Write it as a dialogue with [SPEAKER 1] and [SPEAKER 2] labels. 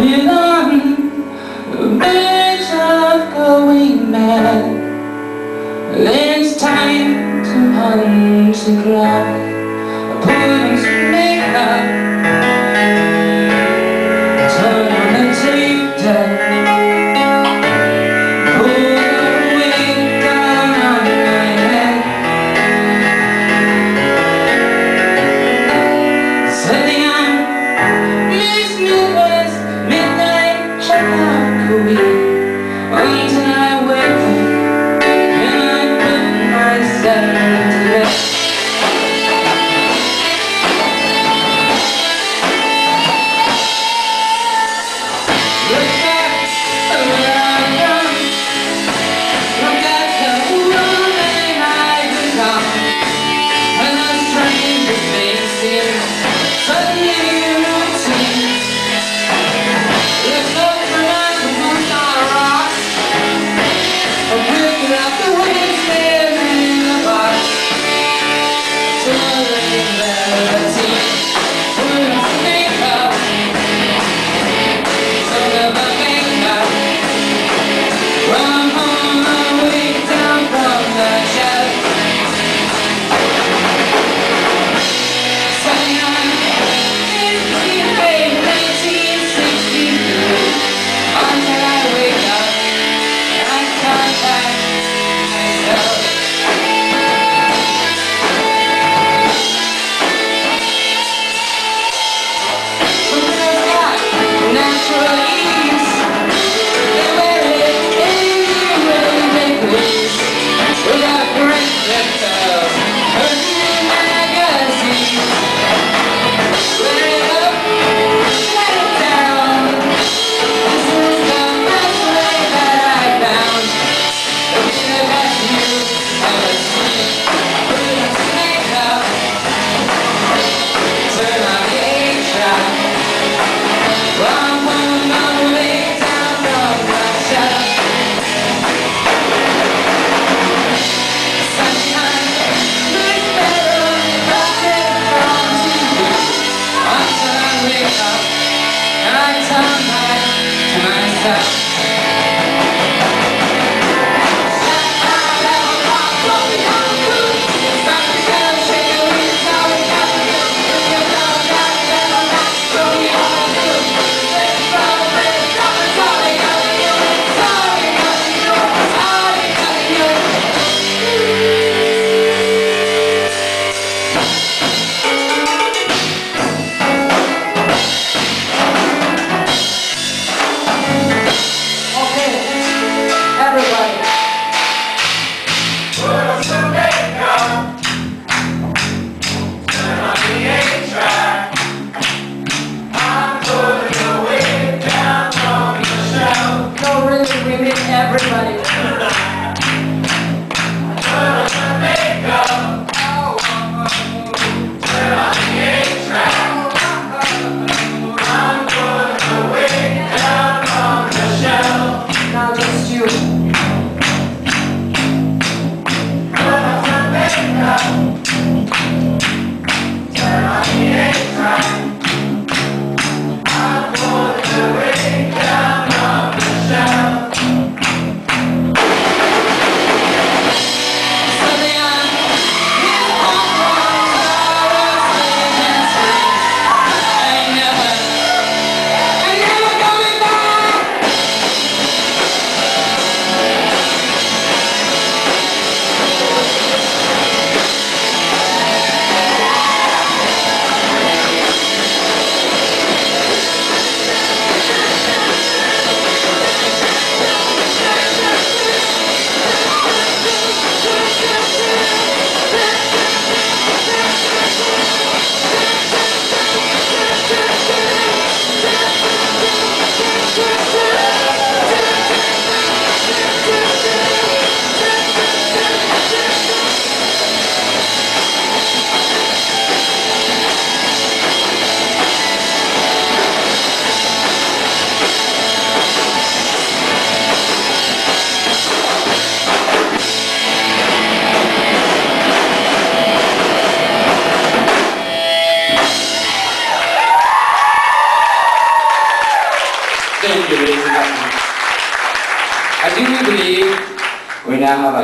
[SPEAKER 1] When I'm of going mad It's time to punch the clock.
[SPEAKER 2] Yes. everybody. bailaba,